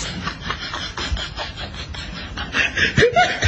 Ha ha ha!